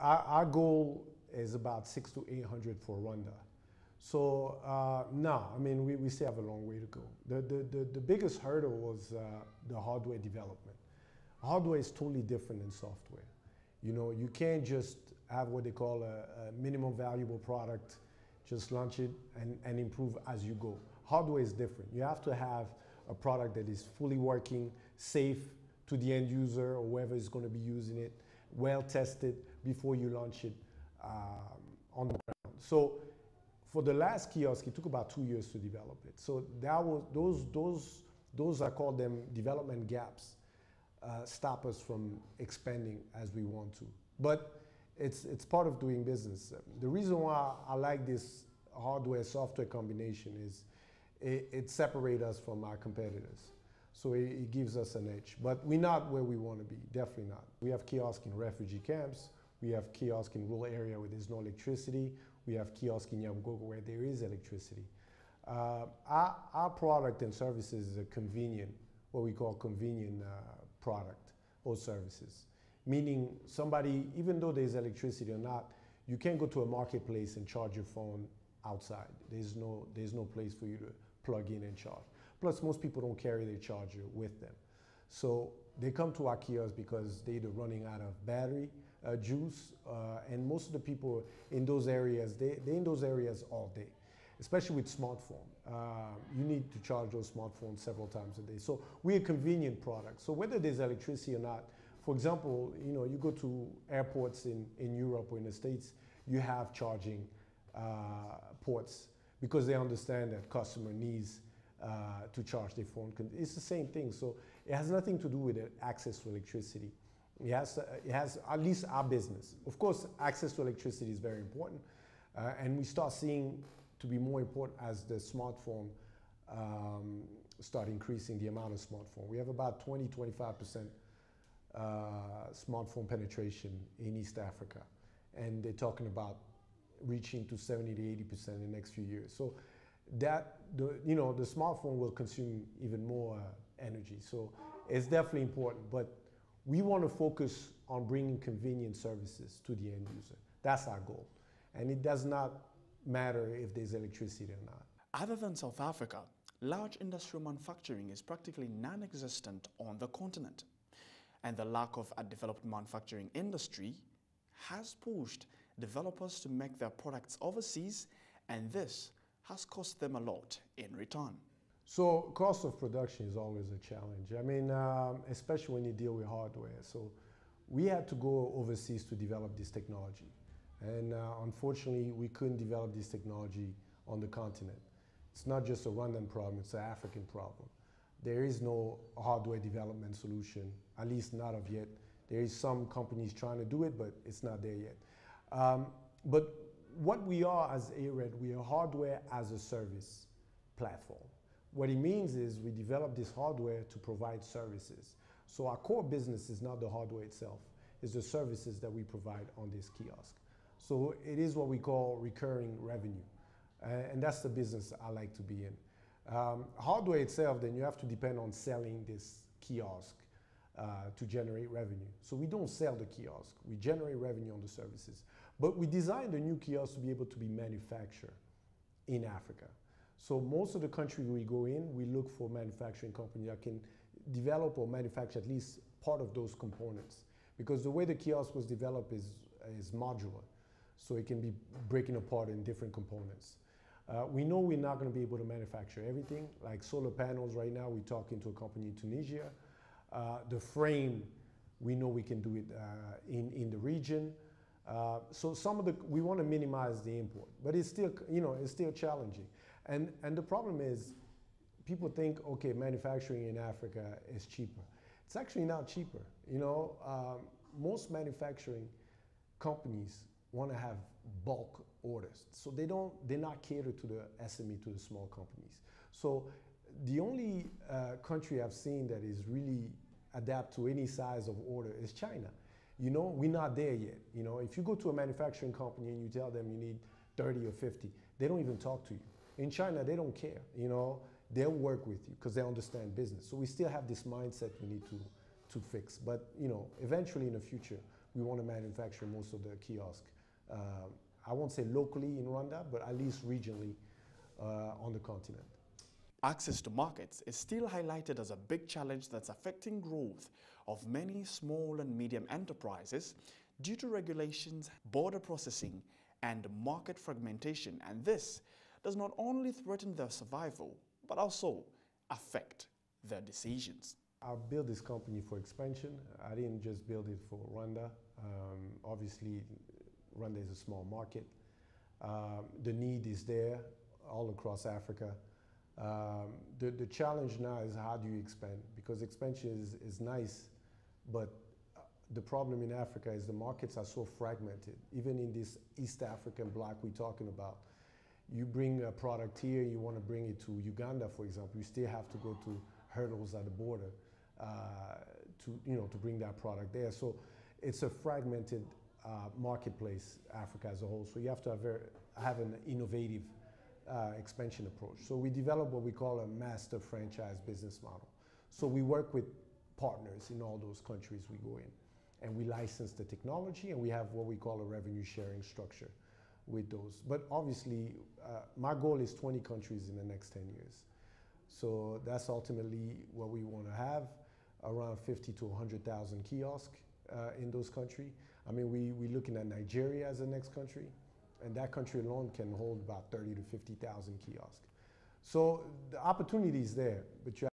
our, goal is about six to 800 for Rwanda. So uh, no, I mean, we, we still have a long way to go. The, the, the, the biggest hurdle was uh, the hardware development. Hardware is totally different than software. You know, you can't just have what they call a, a minimum valuable product, just launch it and, and improve as you go. Hardware is different. You have to have a product that is fully working, safe to the end user or whoever is going to be using it, well tested before you launch it um, on the ground. So for the last kiosk, it took about two years to develop it. So that was those those those I call them development gaps uh, stop us from expanding as we want to. But it's it's part of doing business. The reason why I like this hardware software combination is it, it separates us from our competitors. So it, it, gives us an edge. But we're not where we want to be, definitely not. We have kiosks in refugee camps. We have kiosk in rural area where there's no electricity. We have kiosk in Nyabugogo where there is electricity. Uh, our, our product and services is a convenient, what we call convenient uh, product or services. Meaning somebody, even though there's electricity or not, you can't go to a marketplace and charge your phone outside. There's no, there's no place for you to plug in and charge. Plus, most people don't carry their charger with them. So they come to our kiosks because they're either running out of battery, uh, juice, uh, and most of the people in those areas, they, they're in those areas all day, especially with smartphone. Uh, you need to charge those smartphones several times a day. So we're a convenient product. So whether there's electricity or not, for example, you know, you go to airports in, in Europe or in the States, you have charging uh, ports because they understand that customer needs uh, to charge their phone. It's the same thing. So it has nothing to do with access to electricity. It has, it has at least our business. Of course, access to electricity is very important. Uh, and we start seeing to be more important as the smartphone um, start increasing the amount of smartphone. We have about 20, 25% uh, smartphone penetration in East Africa. And they're talking about reaching to 70 to 80% in the next few years. So that, the, you know, the smartphone will consume even more uh, energy. So it's definitely important. But we want to focus on bringing convenient services to the end user. That's our goal. And it does not matter if there's electricity or not. Other than South Africa, large industrial manufacturing is practically non-existent on the continent. And the lack of a developed manufacturing industry has pushed developers to make their products overseas, and this has cost them a lot in return. So cost of production is always a challenge. I mean, um, especially when you deal with hardware. So we had to go overseas to develop this technology. And uh, unfortunately, we couldn't develop this technology on the continent. It's not just a Rwandan problem, it's an African problem. There is no hardware development solution, at least not of yet. There is some companies trying to do it, but it's not there yet. Um, but what we are as ARED, we are hardware as a service platform. What it means is we develop this hardware to provide services. So our core business is not the hardware itself, it's the services that we provide on this kiosk. So it is what we call recurring revenue. Uh, and that's the business I like to be in. Um, hardware itself, then you have to depend on selling this kiosk uh, to generate revenue. So we don't sell the kiosk, we generate revenue on the services. But we designed the new kiosk to be able to be manufactured in Africa. So most of the country we go in, we look for manufacturing company that can develop or manufacture at least part of those components. Because the way the kiosk was developed is, is modular. So it can be breaking apart in different components. Uh, we know we're not going to be able to manufacture everything. Like solar panels right now, we're talking to a company in Tunisia. Uh, the frame, we know we can do it uh, in, in the region. Uh, so some of the, we want to minimize the import, but it's still, you know, it's still challenging. And, and the problem is, people think, okay, manufacturing in Africa is cheaper. It's actually not cheaper. You know, um, most manufacturing companies want to have bulk orders. So they don't, they're not catered to the SME, to the small companies. So the only uh, country I've seen that is really adapt to any size of order is China. You know, we're not there yet. You know, if you go to a manufacturing company and you tell them you need 30 or 50, they don't even talk to you. In China, they don't care. You know, they'll work with you because they understand business. So we still have this mindset we need to, to fix. But, you know, eventually in the future, we want to manufacture most of the kiosk. Uh, I won't say locally in Rwanda, but at least regionally uh, on the continent. Access to markets is still highlighted as a big challenge that's affecting growth of many small and medium enterprises due to regulations, border processing, and market fragmentation. And this does not only threaten their survival, but also affect their decisions. I built this company for expansion. I didn't just build it for Rwanda. Um, obviously, Rwanda is a small market. Um, the need is there all across Africa. Um, the, the challenge now is how do you expand? Because expansion is, is nice, but uh, the problem in Africa is the markets are so fragmented. Even in this East African bloc we're talking about, you bring a product here, you want to bring it to Uganda, for example, you still have to go to hurdles at the border uh, to, you know, to bring that product there. So it's a fragmented uh, marketplace, Africa as a whole. So you have to have, very, have an innovative uh, expansion approach. So we develop what we call a master franchise business model. So we work with partners in all those countries we go in. And we license the technology and we have what we call a revenue sharing structure with those. But obviously, uh, my goal is 20 countries in the next 10 years. So that's ultimately what we want to have, around 50 to 100,000 kiosks uh, in those countries. I mean, we, we're looking at Nigeria as the next country, and that country alone can hold about 30 to 50,000 kiosks. So the opportunity is there, but you